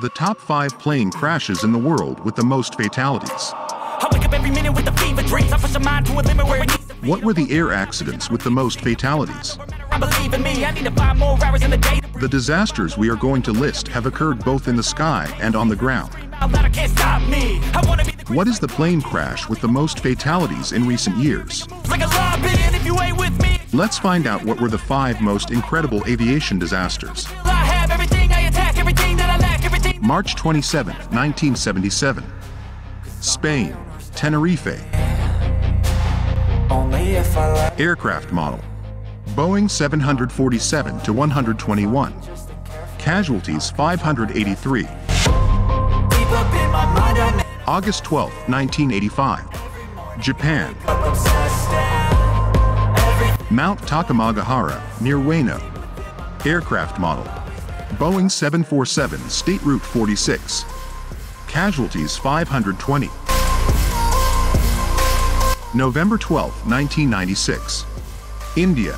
The top five plane crashes in the world with the most fatalities. I wake up every minute with the fever dreams. I push a mind to a limit where it needs to be. What were the air accidents with the most fatalities? I believe in me. I need to find more hours in the day. to The disasters we are going to list have occurred both in the sky and on the ground. breathe out loud. I can't stop me. I wanna be the What is the plane crash with the most fatalities in recent years? like a lobby, and if you ain't with me, Let's find out what were the five most incredible aviation disasters. March 27, 1977. Spain, Tenerife. Only if I let Aircraft model. Boeing 747 to 121. Casualties 583. deep up in my mind, I'm August 12, 1985. Japan, Mount Takamagahara, near Ueno. Aircraft model. Boeing 747 State Route 46. Casualties 520. November 12, 1996. India.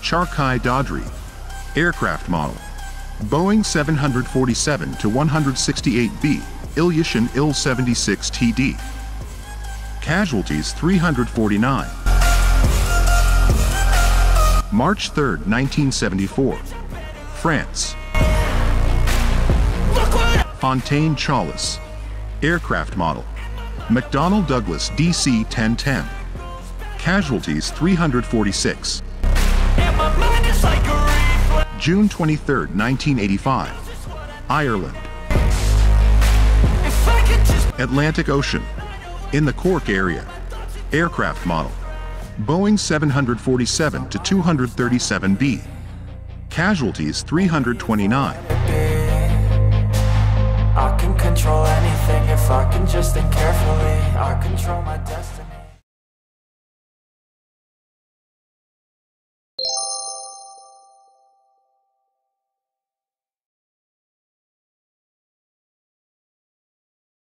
Charkhi Dadri. Aircraft model. Boeing 747 to 168B, Ilyushin Il-76 TD. Casualties 349. March 3, 1974. France. Fontaine-Chaalis. Aircraft model. McDonnell Douglas DC 1010. Casualties 346. and my mind is like. June 23, 1985. Ireland. Atlantic Ocean. In the Cork area. Aircraft model. Boeing 747 to 237B. Casualties 329. I can control anything if I can just think carefully. I control my destiny.